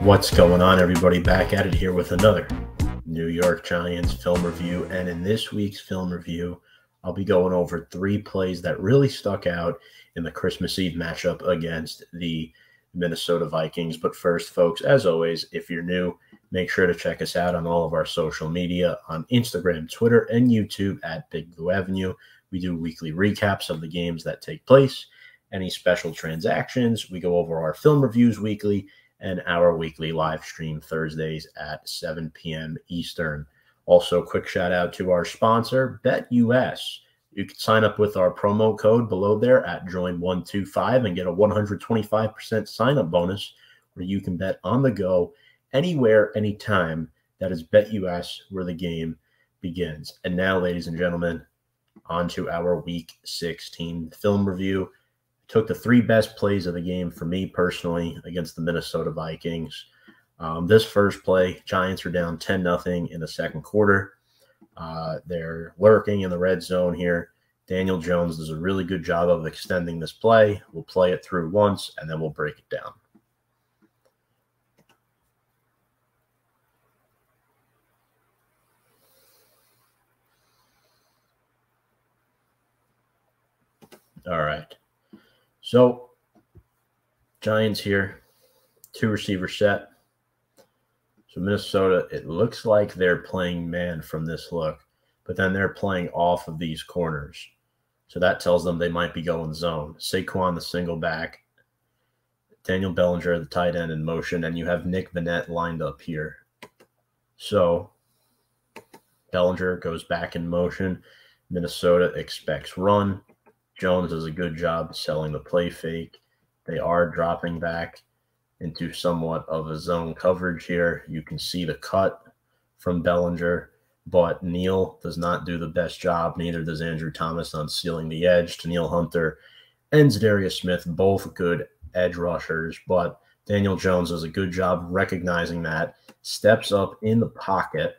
What's going on, everybody? Back at it here with another New York Giants film review. And in this week's film review, I'll be going over three plays that really stuck out in the Christmas Eve matchup against the Minnesota Vikings. But first, folks, as always, if you're new, make sure to check us out on all of our social media on Instagram, Twitter, and YouTube at Big Blue Avenue. We do weekly recaps of the games that take place, any special transactions. We go over our film reviews weekly and our weekly live stream Thursdays at 7 p.m. Eastern. Also, quick shout out to our sponsor, BetUS. You can sign up with our promo code below there at join125 and get a 125% sign up bonus where you can bet on the go anywhere, anytime. That is BetUS, where the game begins. And now, ladies and gentlemen, on to our week 16 film review took the three best plays of the game for me personally against the Minnesota Vikings. Um, this first play, Giants are down 10 nothing in the second quarter. Uh, they're lurking in the red zone here. Daniel Jones does a really good job of extending this play. We'll play it through once and then we'll break it down. All right. So, Giants here, two receiver set. So, Minnesota, it looks like they're playing man from this look, but then they're playing off of these corners. So, that tells them they might be going zone. Saquon, the single back, Daniel Bellinger, the tight end in motion, and you have Nick Vannett lined up here. So, Bellinger goes back in motion. Minnesota expects run. Jones does a good job selling the play fake. They are dropping back into somewhat of a zone coverage here. You can see the cut from Bellinger, but Neal does not do the best job. Neither does Andrew Thomas on sealing the edge. Danielle Hunter and Darius Smith, both good edge rushers, but Daniel Jones does a good job recognizing that, steps up in the pocket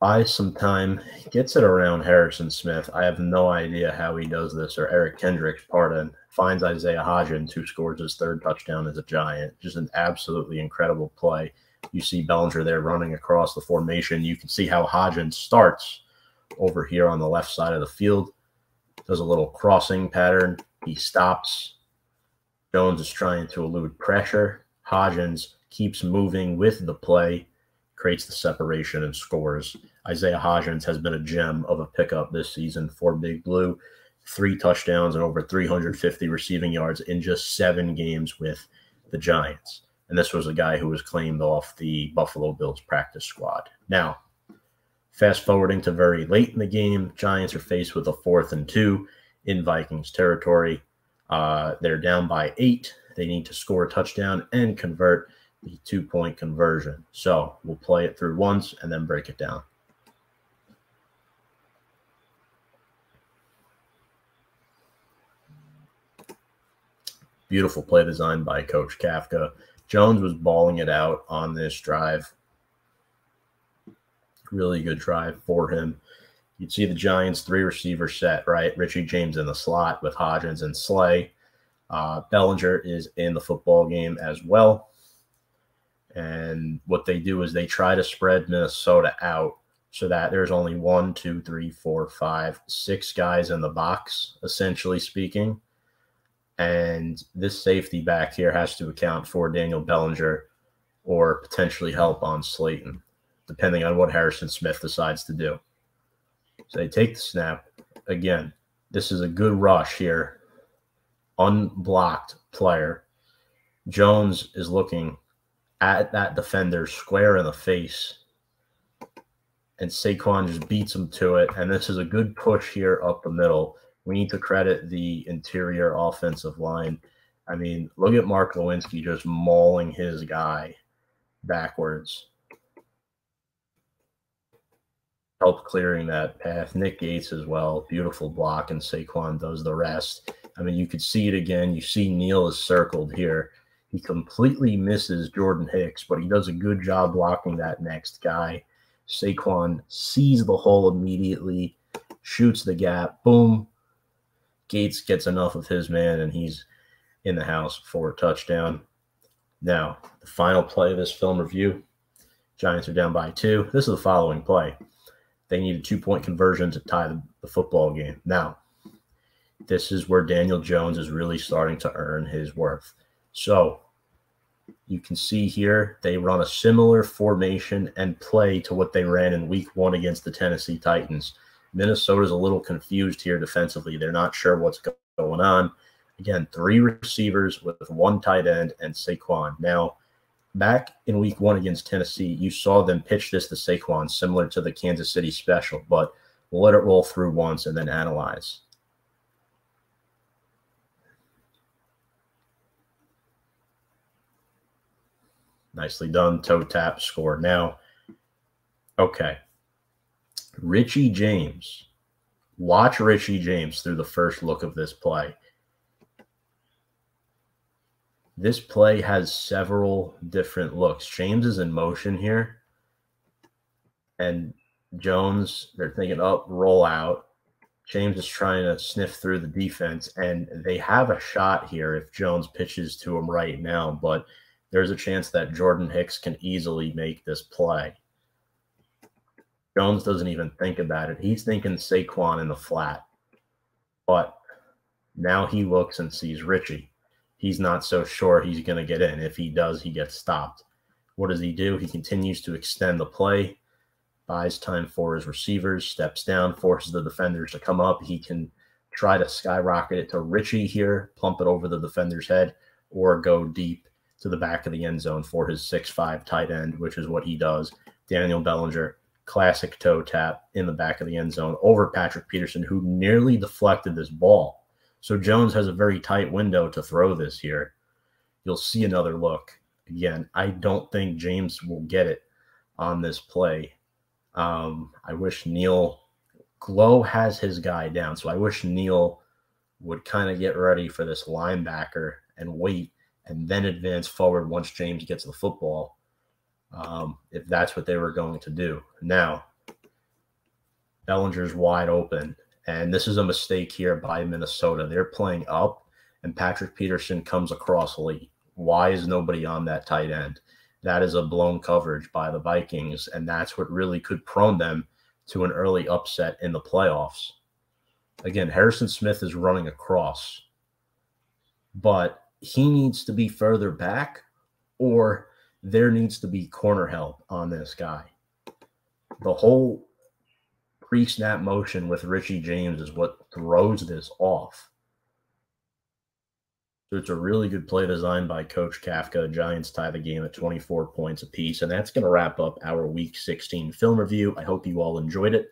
buys some time, gets it around Harrison Smith. I have no idea how he does this, or Eric Kendricks, pardon, finds Isaiah Hodgins, who scores his third touchdown as a Giant. Just an absolutely incredible play. You see Bellinger there running across the formation. You can see how Hodgins starts over here on the left side of the field, does a little crossing pattern. He stops. Jones is trying to elude pressure. Hodgins keeps moving with the play creates the separation and scores. Isaiah Hodgins has been a gem of a pickup this season for Big Blue. Three touchdowns and over 350 receiving yards in just seven games with the Giants. And this was a guy who was claimed off the Buffalo Bills practice squad. Now, fast forwarding to very late in the game, Giants are faced with a fourth and two in Vikings territory. Uh, they're down by eight. They need to score a touchdown and convert the two point conversion. So we'll play it through once and then break it down. Beautiful play design by Coach Kafka. Jones was balling it out on this drive. Really good drive for him. You'd see the Giants three receiver set, right? Richie James in the slot with Hodgins and Slay. Uh, Bellinger is in the football game as well. And what they do is they try to spread Minnesota out so that there's only one, two, three, four, five, six guys in the box, essentially speaking. And this safety back here has to account for Daniel Bellinger or potentially help on Slayton, depending on what Harrison Smith decides to do. So they take the snap. Again, this is a good rush here. Unblocked player. Jones is looking at that defender square in the face. And Saquon just beats him to it. And this is a good push here up the middle. We need to credit the interior offensive line. I mean, look at Mark Glowinski just mauling his guy backwards. Help clearing that path. Nick Gates as well. Beautiful block, and Saquon does the rest. I mean, you could see it again. You see Neal is circled here. He completely misses Jordan Hicks, but he does a good job blocking that next guy. Saquon sees the hole immediately, shoots the gap, boom. Gates gets enough of his man, and he's in the house for a touchdown. Now, the final play of this film review Giants are down by two. This is the following play. They need a two point conversion to tie the, the football game. Now, this is where Daniel Jones is really starting to earn his worth. So, you can see here they run a similar formation and play to what they ran in week one against the Tennessee Titans. Minnesota's a little confused here defensively. They're not sure what's going on. Again, three receivers with one tight end and Saquon. Now, back in week one against Tennessee, you saw them pitch this to Saquon, similar to the Kansas City special, but we'll let it roll through once and then analyze. Nicely done. Toe tap score. Now, okay. Richie James. Watch Richie James through the first look of this play. This play has several different looks. James is in motion here. And Jones, they're thinking up, oh, roll out. James is trying to sniff through the defense, and they have a shot here if Jones pitches to him right now, but there's a chance that Jordan Hicks can easily make this play. Jones doesn't even think about it. He's thinking Saquon in the flat. But now he looks and sees Richie he's not so sure he's going to get in. If he does, he gets stopped. What does he do? He continues to extend the play, buys time for his receivers, steps down, forces the defenders to come up. He can try to skyrocket it to Richie here, plump it over the defender's head, or go deep to the back of the end zone for his six-five tight end, which is what he does. Daniel Bellinger, classic toe tap in the back of the end zone over Patrick Peterson, who nearly deflected this ball. So Jones has a very tight window to throw this here. You'll see another look. Again, I don't think James will get it on this play. Um, I wish Neal Glow has his guy down. So I wish Neal would kind of get ready for this linebacker and wait and then advance forward once James gets the football. Um, if that's what they were going to do. Now, Bellinger's wide open. And this is a mistake here by Minnesota. They're playing up, and Patrick Peterson comes across late. Why is nobody on that tight end? That is a blown coverage by the Vikings, and that's what really could prone them to an early upset in the playoffs. Again, Harrison Smith is running across, but he needs to be further back, or there needs to be corner help on this guy. The whole pre snap motion with Richie James is what throws this off. So it's a really good play design by Coach Kafka. Giants tie the game at 24 points apiece. And that's going to wrap up our week 16 film review. I hope you all enjoyed it.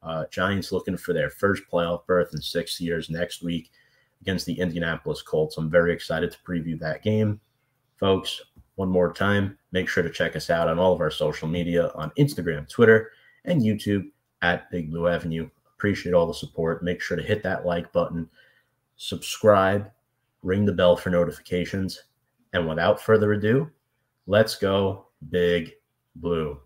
Uh, Giants looking for their first playoff berth in six years next week against the Indianapolis Colts. I'm very excited to preview that game. Folks, one more time, make sure to check us out on all of our social media on Instagram, Twitter, and YouTube at Big Blue Avenue. Appreciate all the support. Make sure to hit that like button, subscribe, ring the bell for notifications. And without further ado, let's go Big Blue.